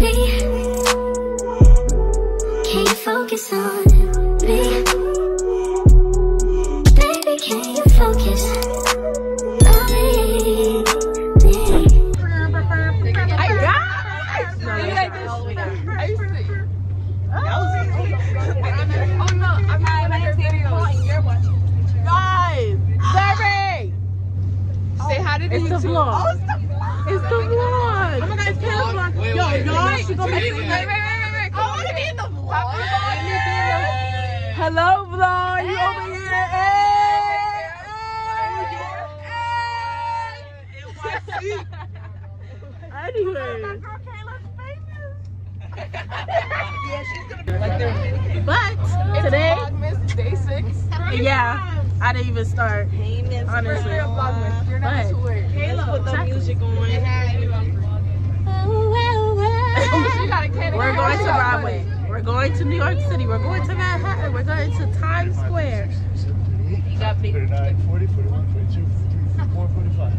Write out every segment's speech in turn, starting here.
me. Can you focus on Hello, vlog. You over here? Hey. Anyway. My girl Kayla's famous! Yeah, she's gonna be like the But oh, today, day six. yeah, I didn't even start. Honestly. Real Vlogmas. You're not But- Let's put the music on. Oh, a We're going to Broadway. We're going to New York City. We're going to Manhattan. We're going to Times Square. 39, 40, 41, 42, 44, 45.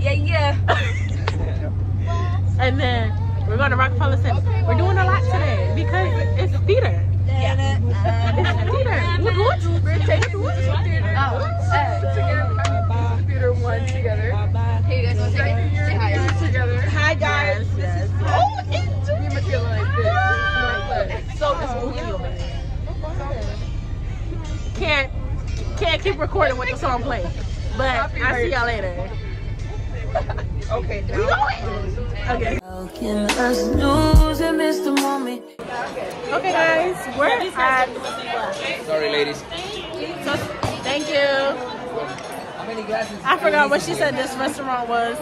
Yeah, yeah. And then we're going to Rockefeller Center. We're doing can't keep recording with the song playing. But I see y'all later. Okay, We going. Okay. Okay guys, we're at Sorry, ladies. so, thank you. I forgot what she said this restaurant was.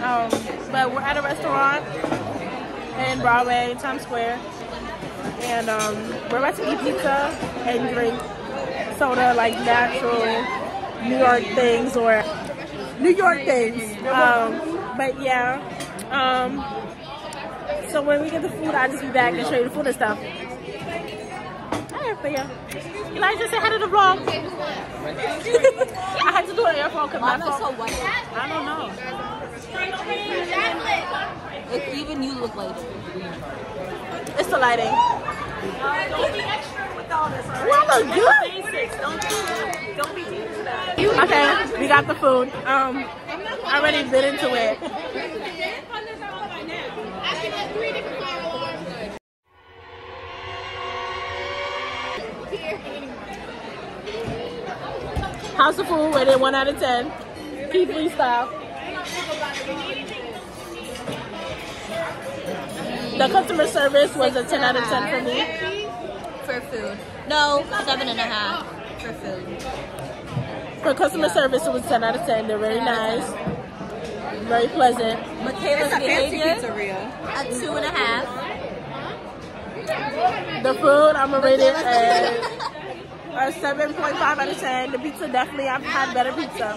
Um, but we're at a restaurant in Broadway, Times Square. And um, we're about to eat pizza and drink soda like natural New York things or New York things. Um, but yeah. Um, so when we get the food, I'll just be back and show you the food and stuff. Hi, Thea. Elijah, say hi to the vlog. I had to do an earphone because my phone. so white. I don't know. Like, even you look like. It's the lighting. Don't all this? Well, good. Don't don't be into that. Okay, we got the food. Um, I already bit into it. How's the food? Rated one out of ten. People style. The customer service was a ten out of ten for me. For food. No, seven and a half for food. For customer service, it was ten out of ten. They're very nice, very pleasant. Michaela's behavior at two and a half. The food, I'm gonna rate it at a 7.5 out of 10. The pizza, definitely, I've had better pizza.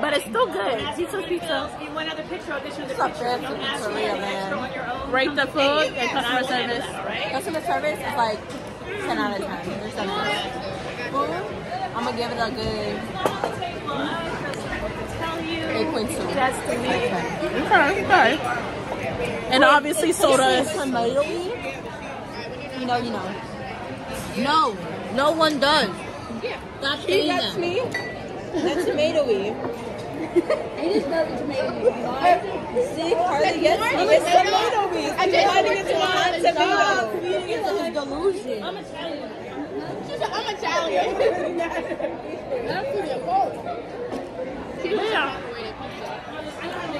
But it's still good. Pizza's pizza. One other picture, I'll the It's a fancy pizzeria, man. Rate the food and customer service. Customer service is like 10 out of 10. There's something. Food, I'm gonna give it a good 8.2. That's the me. Okay, okay. And obviously soda is tomatoey. You know, you know. No, no one does. Stop saying that. me. That's tomatoey. See, Carly gets me. It's tomatoey. I just tried to get to tomato. It's a delusion. I'm Italian. yeah.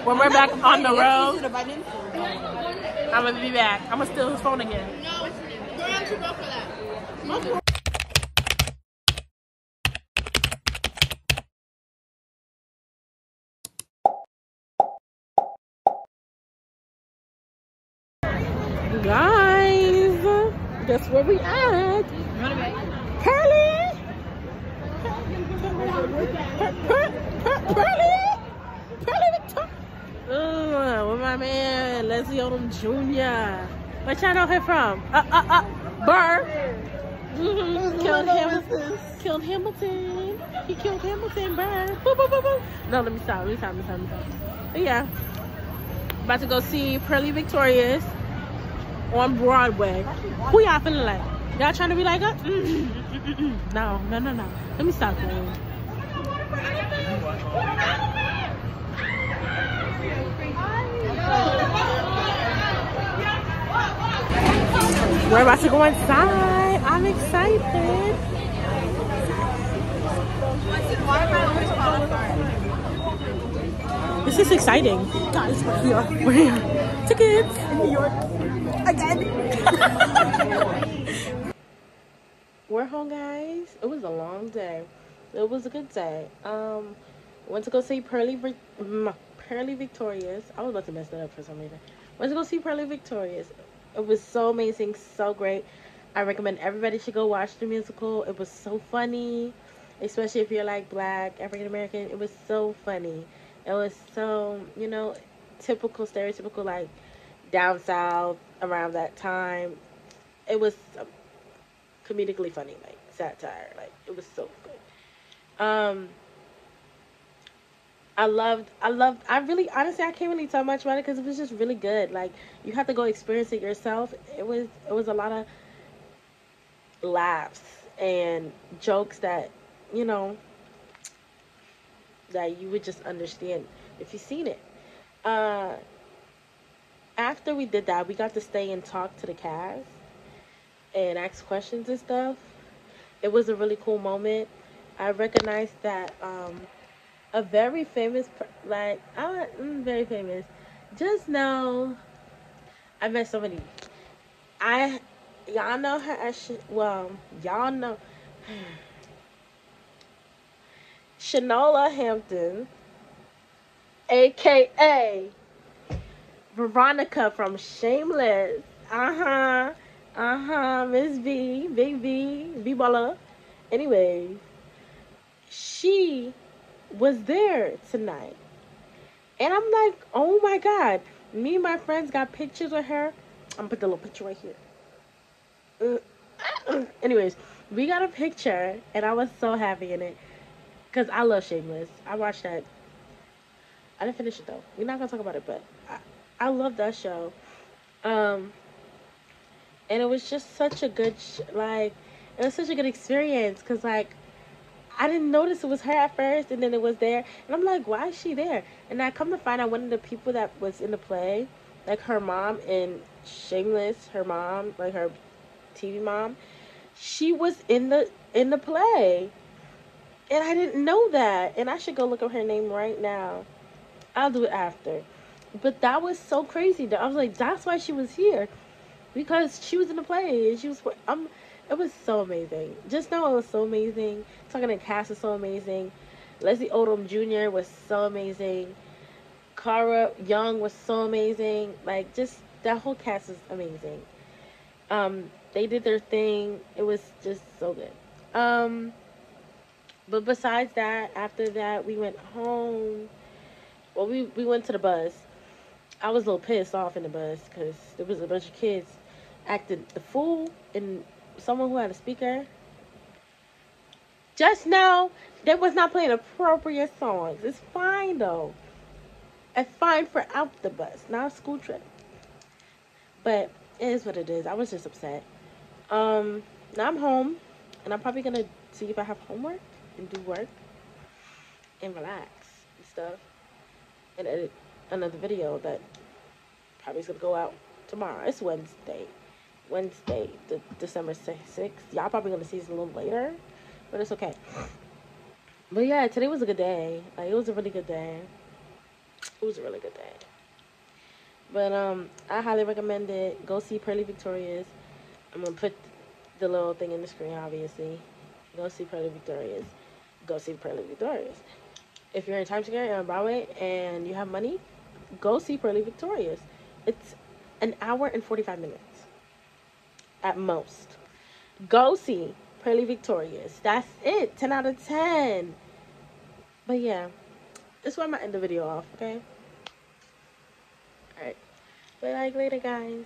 When we're back on the road, I'm gonna be back. I'm gonna steal his phone again. Guys, guess where we at? Purlie! Purlie! Purlie! Uh, with my man Leslie Odom Jr. Where y'all know him from? Uh, uh, uh, Burr. Mm-hmm. Killed Hamilton. Killed Hamilton. He killed Hamilton, Burr. Boop, boop, boop, boop. No, let me stop. Let me stop. Let me stop. Let me stop. But yeah. About to go see Purlie Victorious on Broadway. Who y'all feeling like? Y'all trying to be like us? Mm, mm, mm, mm. No, no, no, no. Let me stop playing. We're about to go inside. I'm excited. This is exciting. Guys, we're here. We're here. Tickets in New York. Again. we're home, guys. It was a long day. It was a good day. Um, went to go see Purlie, mm, Purlie Victorious. I was about to mess that up for some reason. Went to go see Purlie Victorious. It was so amazing, so great. I recommend everybody should go watch the musical. It was so funny, especially if you're like black, African American. It was so funny. It was so, you know, typical, stereotypical, like down south around that time. It was um, comedically funny, like satire. Like it was so good. Um, I loved, I loved, I really, honestly, I can't really tell much about it because it was just really good. Like you have to go experience it yourself. It was, it was a lot of laughs and jokes that, you know, that you would just understand if you've seen it. Uh, after we did that, we got to stay and talk to the cast and ask questions and stuff. It was a really cool moment. I recognized that um, a very famous, like, I'm mm, very famous. Just know, I met so many. I, y'all know her as, Sh- well, y'all know. Shanola Hampton, aka Veronica from Shameless. Uh huh. Uh huh. Miss V, Big V, V Balla. Anyway, she was there tonight. And I'm like, oh my God. Me and my friends got pictures with her. I'm gonna put the little picture right here. Uh, anyways, we got a picture, and I was so happy in it. Because I love Shameless. I watched that. I didn't finish it though. We're not gonna talk about it, but I, I love that show. Um, and it was just such a good, sh- like, it was such a good experience. Cause like, I didn't notice it was her at first, and then it was there, and I'm like, why is she there? And I come to find out one of the people that was in the play, like her mom in Shameless, her mom, like her TV mom, she was in the in the play. And I didn't know that. And I should go look up her name right now. I'll do it after. But that was so crazy. I was like, that's why she was here. Because she was in the play and she was um it was so amazing. Just know it was so amazing. Talking to cast was so amazing. Leslie Odom Jr. was so amazing. Kara Young was so amazing. Like just that whole cast was amazing. Um, they did their thing. It was just so good. Um but besides that, after that, we went home. Well, we, we went to the bus. I was a little pissed off in the bus because there was a bunch of kids acting the fool and someone who had a speaker. Just know they was not playing appropriate songs. It's fine though. It's fine for out the bus, not a school trip. But it is what it is. I was just upset. Um, now I'm home, and I'm probably gonna see if I have homework and do work and relax and stuff and edit another video that probably is gonna go out tomorrow. It's Wednesday. Wednesday, the December 6th. Y'all probably gonna see this a little later, but it's okay. But yeah, today was a good day. Like it was a really good day. It was a really good day. But um I highly recommend it. Go see Purlie Victorious. I'm gonna put the little thing in the screen obviously. Go see Purlie Victorious go see Purlie Victorious. If you're in Times Square and Broadway and you have money, go see Purlie Victorious. It's an hour and 45 minutes at most. Go see Purlie Victorious. That's it. 10 out of 10. But yeah, this is where I'm going to end the video off, okay? Alright. But like later, guys.